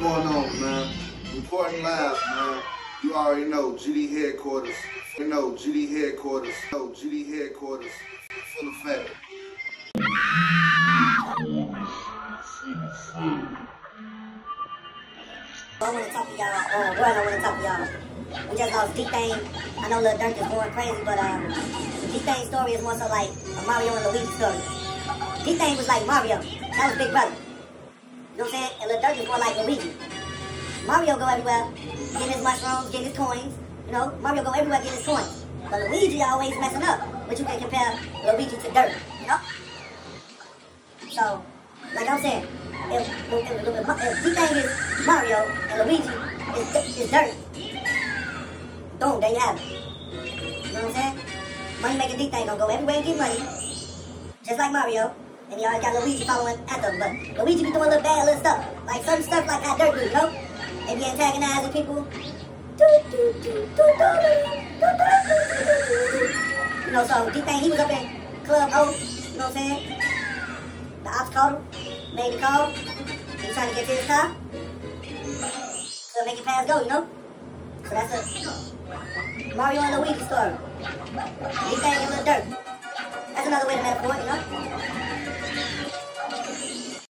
going on, man? Reporting live, man. You already know, GD headquarters. You know, GD headquarters. No, GD headquarters. Full effect. I want to talk to y'all. Uh, well, I want to talk to y'all. We just lost D-Thang. I know Lil Durk is going crazy, but um, D-Thang story is more so like a Mario and Luigi story. D-Thang was like Mario. That was Big Brother. You know what I'm saying? And Lil Durk is more like Luigi. Mario go everywhere, getting his mushrooms, getting his coins. You know, Mario go everywhere getting his coins. But Luigi always messing up. But you can compare Luigi to Durk, you know? So, like I'm saying, if, if, if, if, if D-Thang is Mario and Luigi is, is Durk, boom, there you have it. You know what I'm saying? Money making D-Thang gonna go everywhere and get money, just like Mario. And y'all got Luigi following after him. But Luigi be doing little bad little stuff. Like some stuff like that Durk do, you know? They be antagonizing people. You know, so D-Thang, he was up in Club O, you know what I'm saying? The ops called him, made the call. He was trying to get to his car. So make it pass go, you know? So that's a Mario and Luigi story. D-Thang and Lil Durk. That's another way to metaphor it, you know?